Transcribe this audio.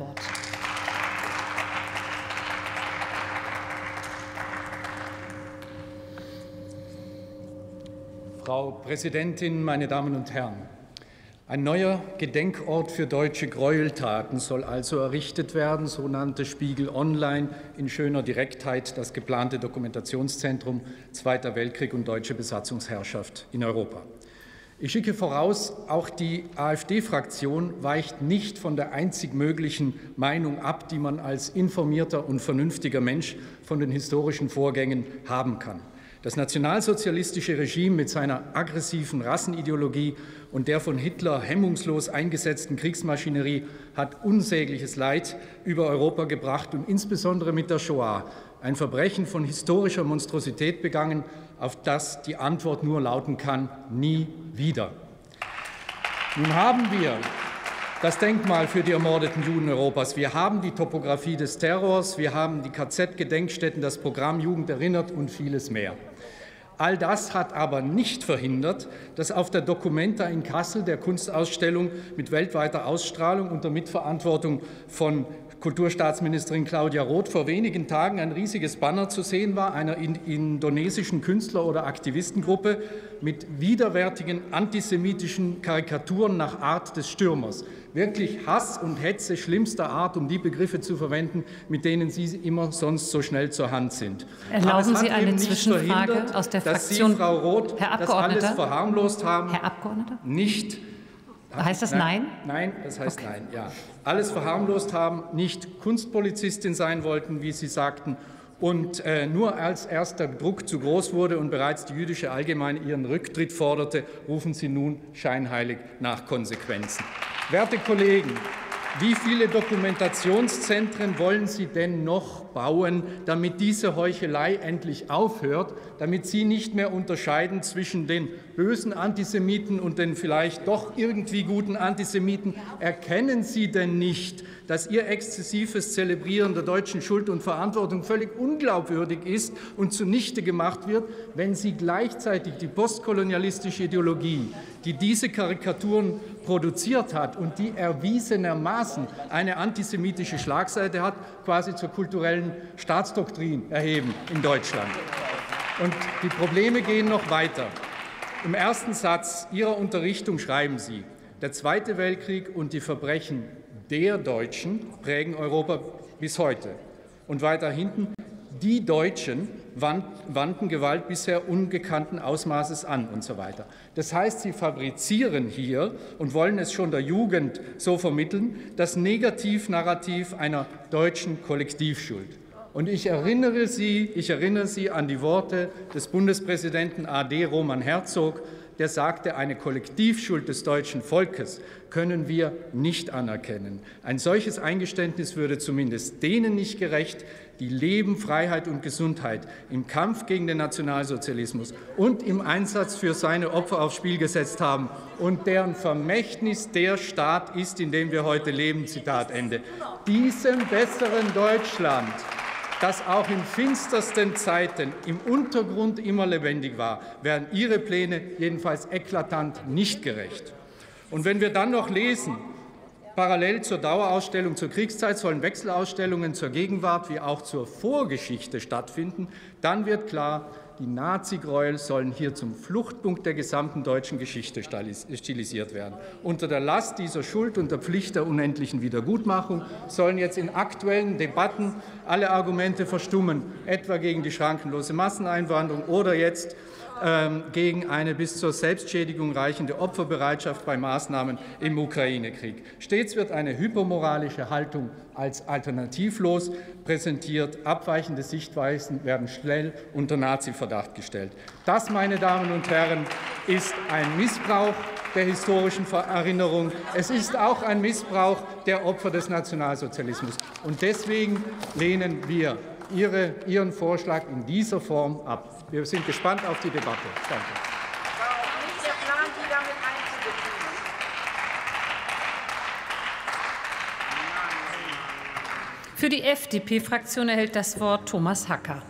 Wort. Frau Präsidentin, meine Damen und Herren! Ein neuer Gedenkort für deutsche Gräueltaten soll also errichtet werden, so nannte Spiegel Online in schöner Direktheit das geplante Dokumentationszentrum Zweiter Weltkrieg und deutsche Besatzungsherrschaft in Europa. Ich schicke voraus, auch die AfD-Fraktion weicht nicht von der einzig möglichen Meinung ab, die man als informierter und vernünftiger Mensch von den historischen Vorgängen haben kann. Das nationalsozialistische Regime mit seiner aggressiven Rassenideologie und der von Hitler hemmungslos eingesetzten Kriegsmaschinerie hat unsägliches Leid über Europa gebracht und insbesondere mit der Shoah ein Verbrechen von historischer Monstrosität begangen, auf das die Antwort nur lauten kann, nie wieder. Nun haben wir das Denkmal für die ermordeten Juden Europas. Wir haben die Topographie des Terrors, wir haben die KZ-Gedenkstätten, das Programm Jugend erinnert und vieles mehr. All das hat aber nicht verhindert, dass auf der Documenta in Kassel der Kunstausstellung mit weltweiter Ausstrahlung unter Mitverantwortung von Kulturstaatsministerin Claudia Roth vor wenigen Tagen ein riesiges Banner zu sehen war, einer indonesischen Künstler- oder Aktivistengruppe mit widerwärtigen antisemitischen Karikaturen nach Art des Stürmers. Wirklich Hass und Hetze schlimmster Art, um die Begriffe zu verwenden, mit denen Sie immer sonst so schnell zur Hand sind. Erlauben Sie eine Zwischenfrage aus der Fraktion? Dass Sie, Frau Roth, Herr Abgeordneter, das alles verharmlost haben. Herr Abgeordneter? Nicht Heißt das Nein? Nein, das heißt okay. Nein, ja. Alles verharmlost haben, nicht Kunstpolizistin sein wollten, wie Sie sagten, und äh, nur als erst der Druck zu groß wurde und bereits die jüdische Allgemeine ihren Rücktritt forderte, rufen Sie nun scheinheilig nach Konsequenzen. Werte Kollegen, wie viele Dokumentationszentren wollen Sie denn noch bauen, damit diese Heuchelei endlich aufhört, damit Sie nicht mehr unterscheiden zwischen den bösen Antisemiten und den vielleicht doch irgendwie guten Antisemiten? Erkennen Sie denn nicht, dass Ihr exzessives Zelebrieren der deutschen Schuld und Verantwortung völlig unglaubwürdig ist und zunichte gemacht wird, wenn Sie gleichzeitig die postkolonialistische Ideologie, die diese Karikaturen produziert hat und die erwiesenermaßen eine antisemitische Schlagseite hat, quasi zur kulturellen Staatsdoktrin erheben in Deutschland. Und die Probleme gehen noch weiter. Im ersten Satz Ihrer Unterrichtung schreiben Sie, der Zweite Weltkrieg und die Verbrechen der Deutschen prägen Europa bis heute. Und weiter hinten, die Deutschen wandten Gewalt bisher ungekannten Ausmaßes an und so weiter. Das heißt, sie fabrizieren hier und wollen es schon der Jugend so vermitteln, das Negativnarrativ einer deutschen Kollektivschuld. Und ich erinnere Sie, ich erinnere Sie an die Worte des Bundespräsidenten AD Roman Herzog, der sagte, eine Kollektivschuld des deutschen Volkes können wir nicht anerkennen. Ein solches Eingeständnis würde zumindest denen nicht gerecht, die Leben, Freiheit und Gesundheit im Kampf gegen den Nationalsozialismus und im Einsatz für seine Opfer aufs Spiel gesetzt haben und deren Vermächtnis der Staat ist, in dem wir heute leben. Zitat Ende. Diesem besseren Deutschland das auch in finstersten Zeiten im Untergrund immer lebendig war, werden Ihre Pläne jedenfalls eklatant nicht gerecht. Und wenn wir dann noch lesen, parallel zur Dauerausstellung zur Kriegszeit sollen Wechselausstellungen zur Gegenwart wie auch zur Vorgeschichte stattfinden, dann wird klar, die Nazi-Gräuel sollen hier zum Fluchtpunkt der gesamten deutschen Geschichte stilisiert werden. Unter der Last dieser Schuld und der Pflicht der unendlichen Wiedergutmachung sollen jetzt in aktuellen Debatten alle Argumente verstummen, etwa gegen die schrankenlose Masseneinwanderung oder jetzt ähm, gegen eine bis zur Selbstschädigung reichende Opferbereitschaft bei Maßnahmen im Ukraine-Krieg. Stets wird eine hypermoralische Haltung als alternativlos präsentiert. Abweichende Sichtweisen werden schnell unter Nazi-Verdacht gestellt. Das, meine Damen und Herren, ist ein Missbrauch der historischen Erinnerung. Es ist auch ein Missbrauch der Opfer des Nationalsozialismus. Und deswegen lehnen wir Ihre, Ihren Vorschlag in dieser Form ab. Wir sind gespannt auf die Debatte. Danke. Für die FDP-Fraktion erhält das Wort Thomas Hacker.